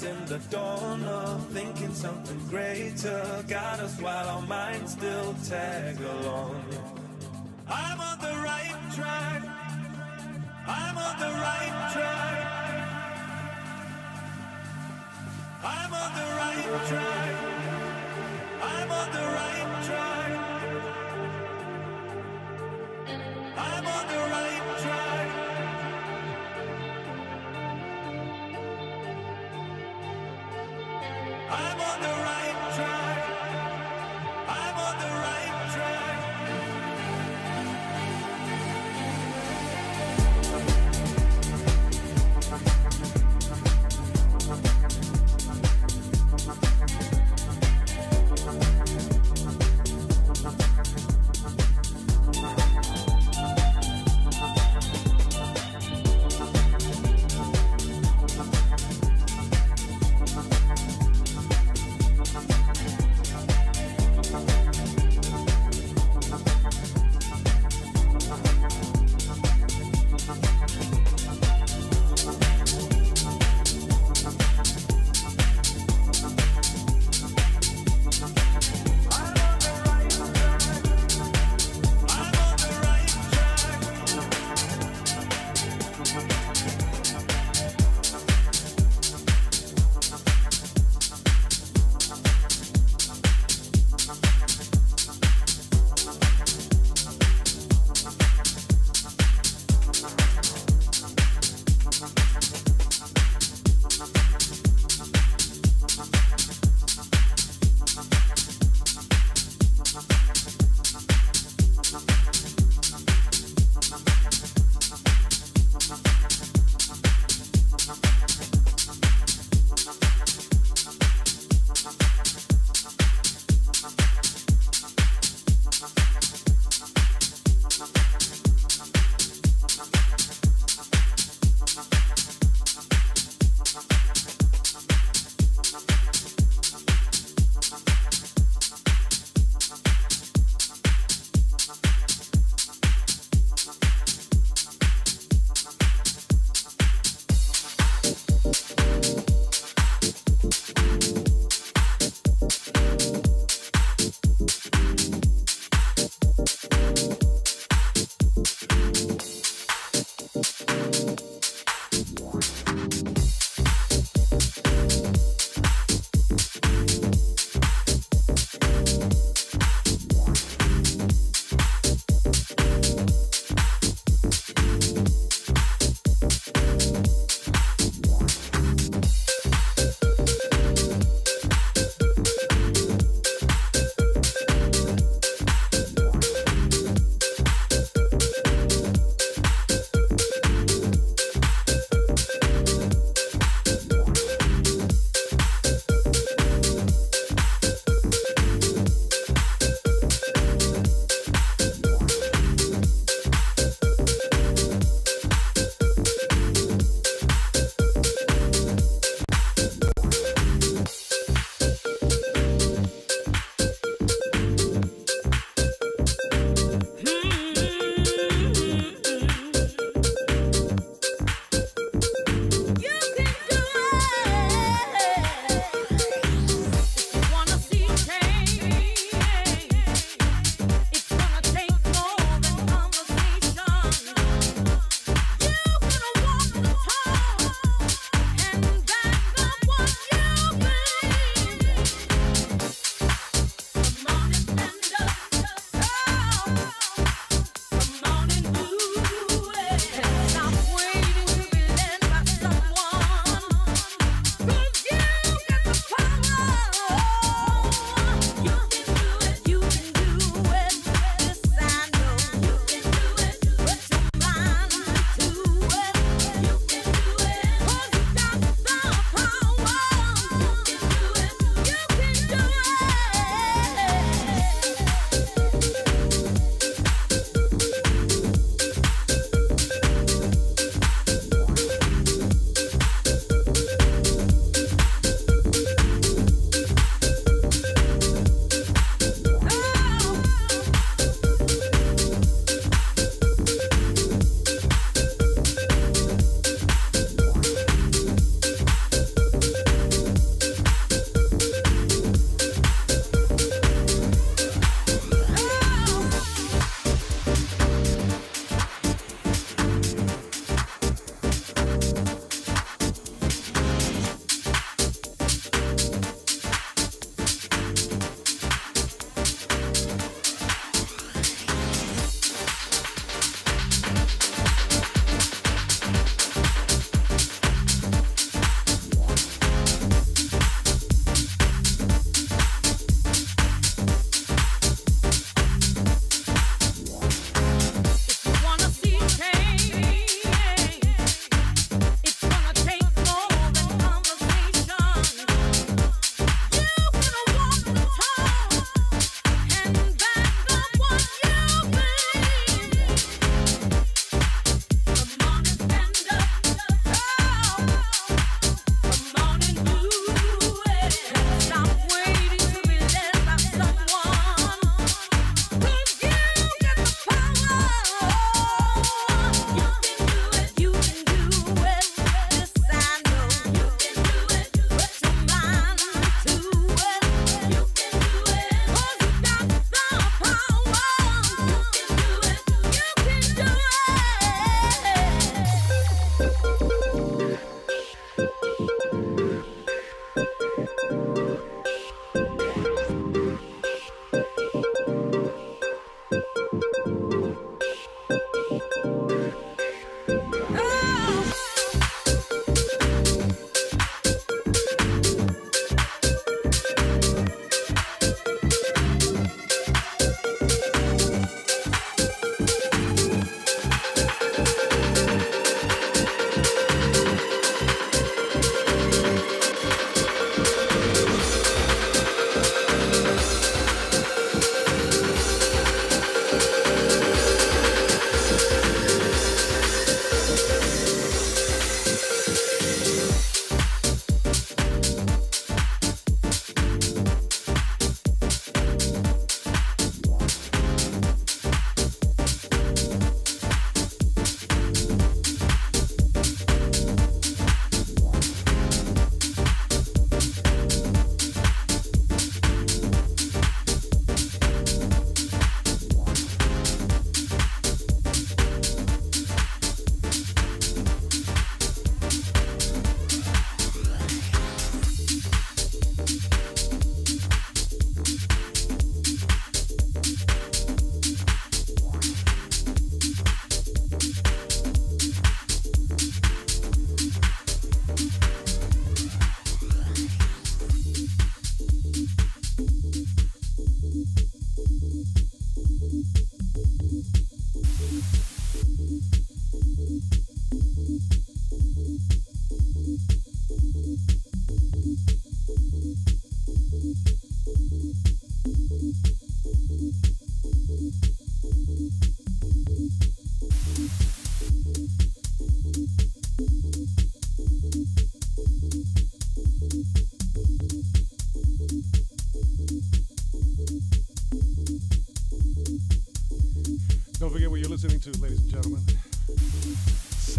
lost in the dawn of thinking something greater got us while our minds still tangle.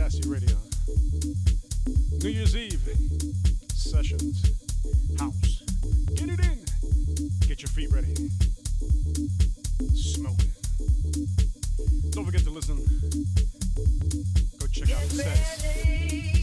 Ssassy Radio. New Year's Eve sessions, house. Get it in. Get your feet ready. Smoke. Don't forget to listen. Go check out the sets.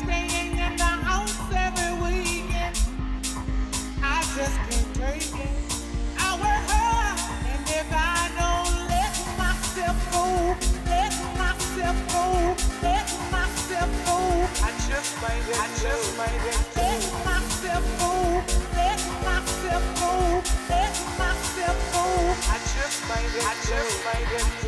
staying in the house every weekend. I just can't take it. I work hard, and if I don't let myself go, let myself go, let myself go, I just Let myself go, let myself go, let myself go. I just made it. I just made it.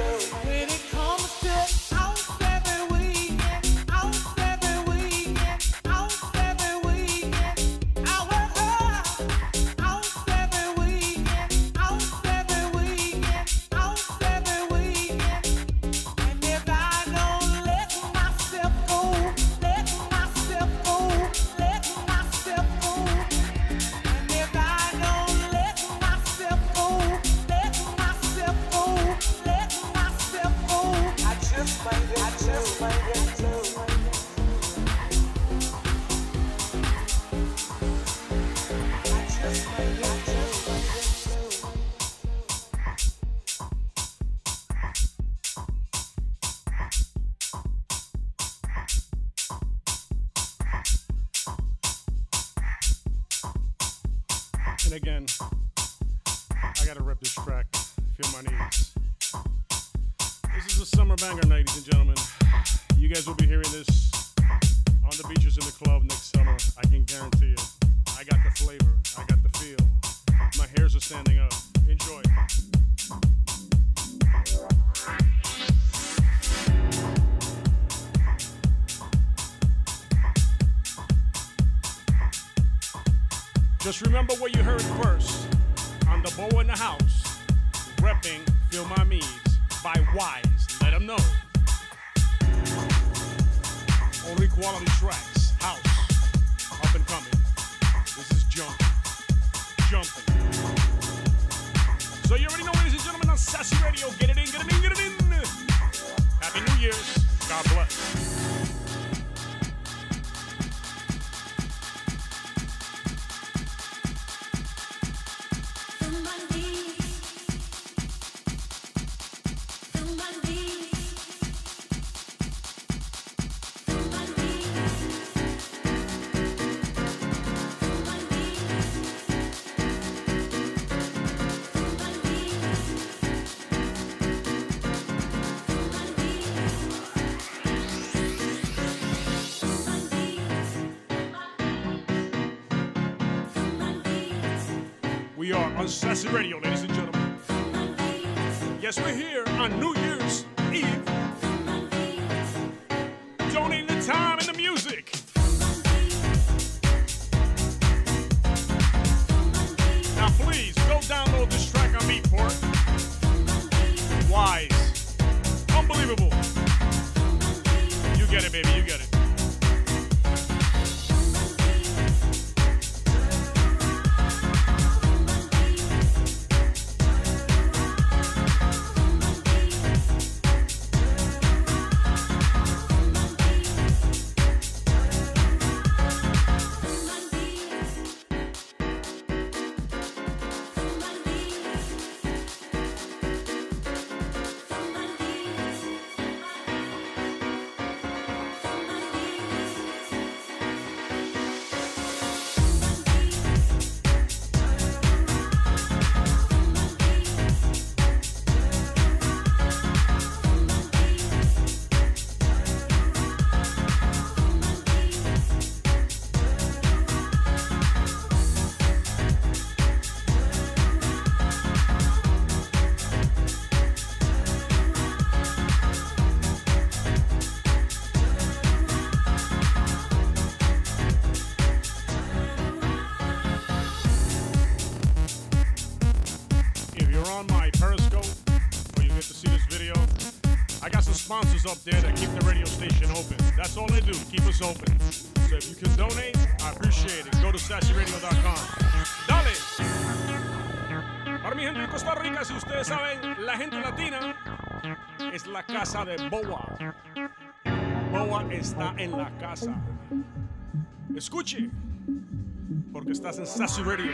tracks, house, up and coming. This is jump, jumping. So you already know, ladies and gentlemen, on Ssassy Radio. Get it in, get it in, get it in. Happy New Year's. God bless. Radio, ladies and gentlemen. Yes, we're here on New sponsors up there that keep the radio station open. That's all they do, keep us open. So if you can donate, I appreciate it. Go to ssassyradio.com. Dale. Para mi gente de Costa Rica, si ustedes saben, la gente latina es la casa de Boa. Boa está en la casa. Escuche, porque estás en Ssassy Radio.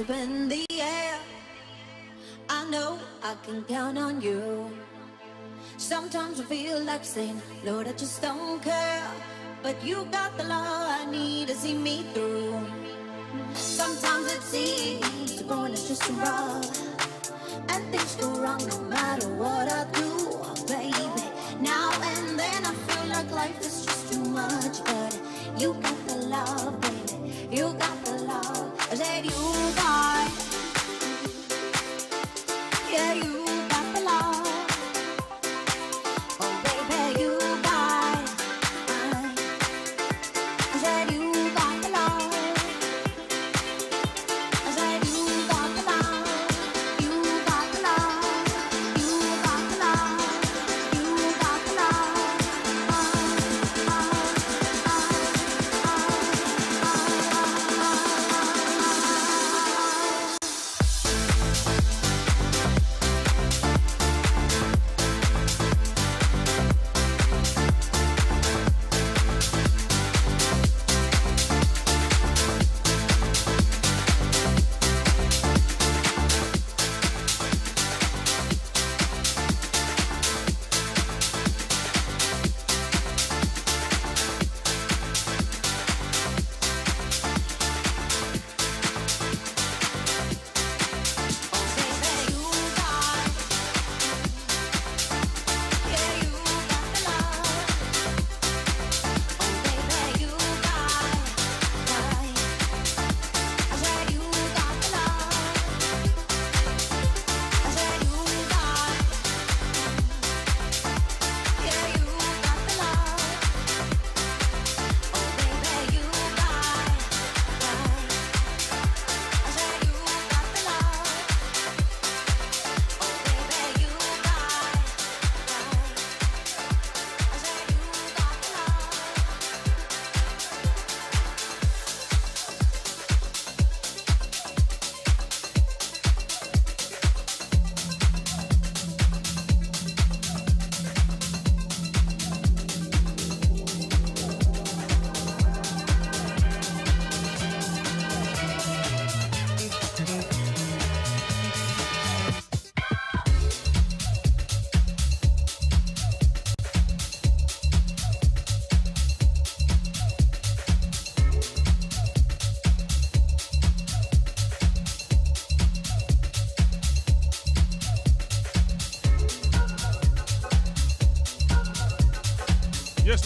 Up in the air. I know I can count on you. Sometimes I feel like saying, Lord, I just don't care. But you got the love I need to see me through.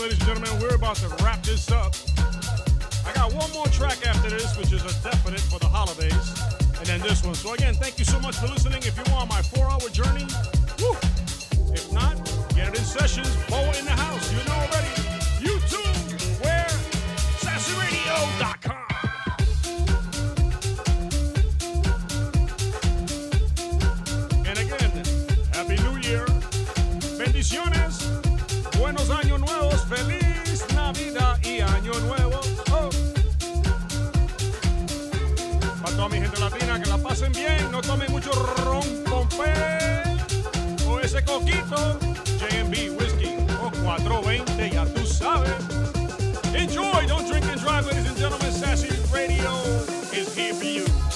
Ladies and gentlemen, we're about to wrap this up. I got one more track after this, which is a definite for the holidays, and then this one. So again, thank you so much for listening. If you want my four-hour journey, woo! If not, get it in sessions. Boa in the house. You know ron con fe. O ese coquito. JB Whiskey. O 420, ya tú sabes. Enjoy. Don't drink and drive, ladies and gentlemen. Ssassy Radio is here for you.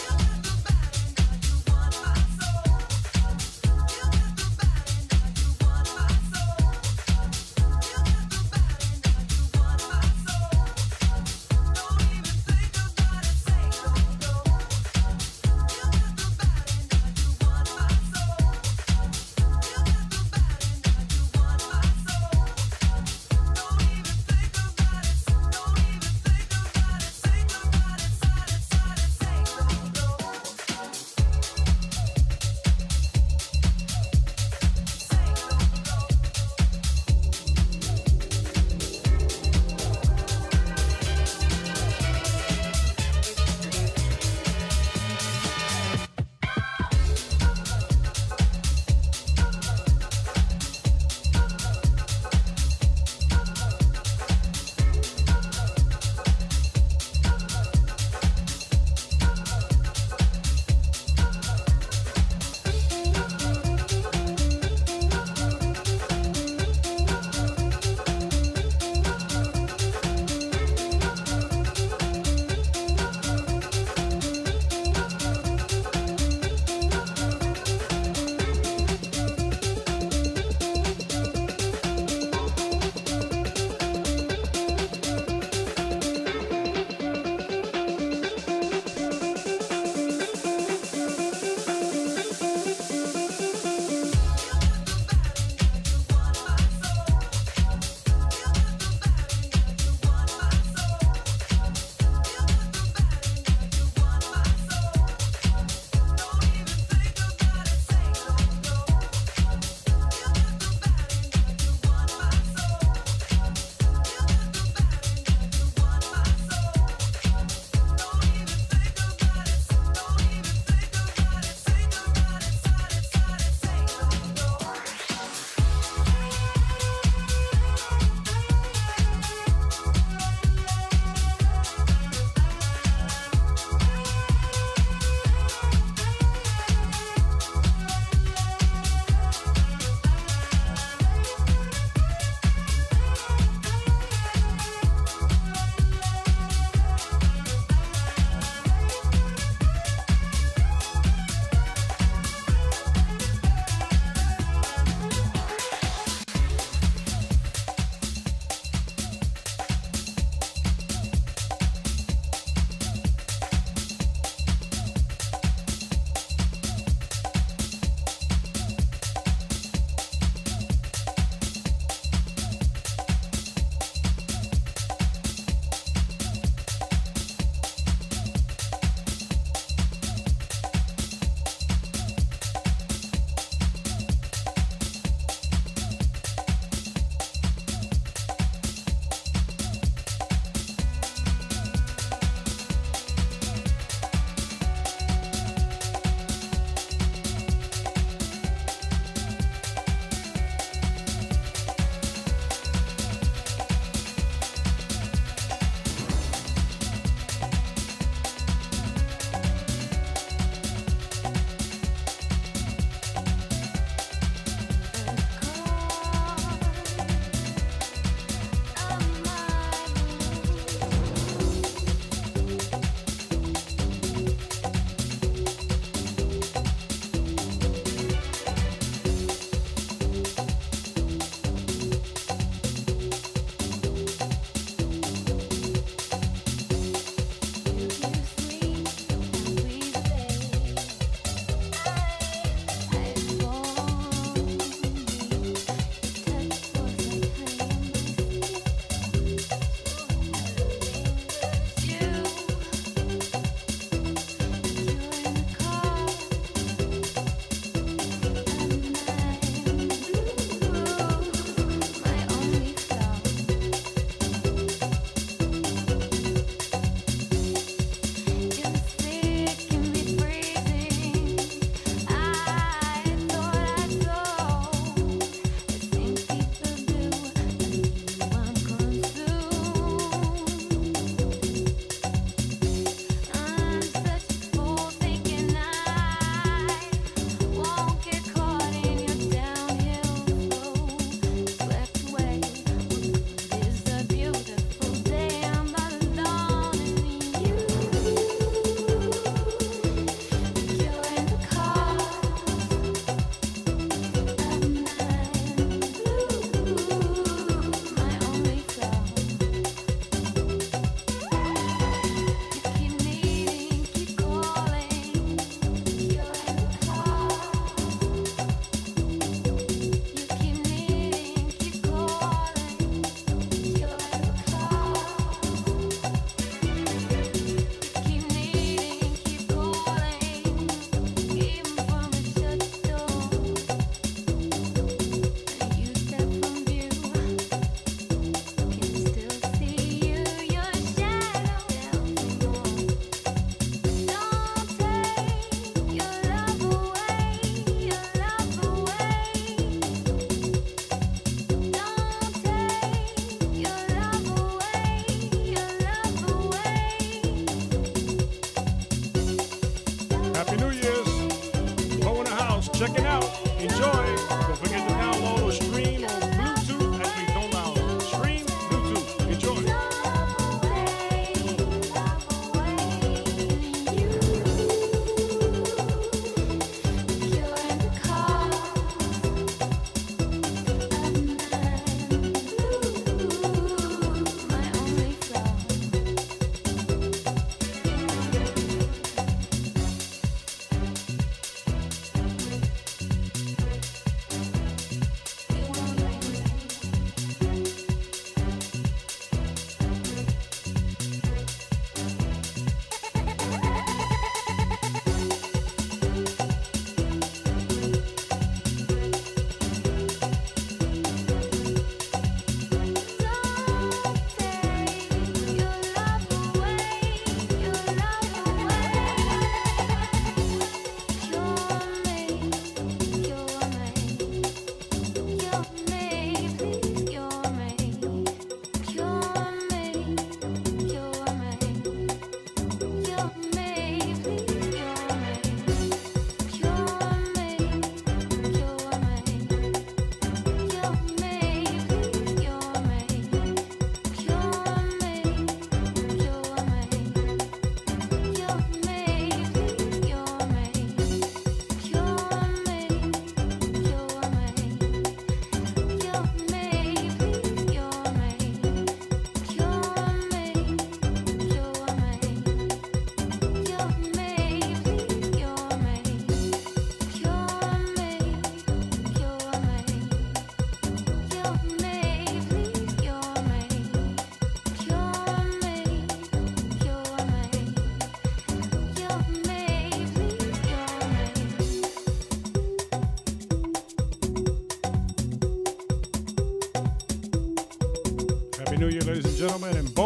And.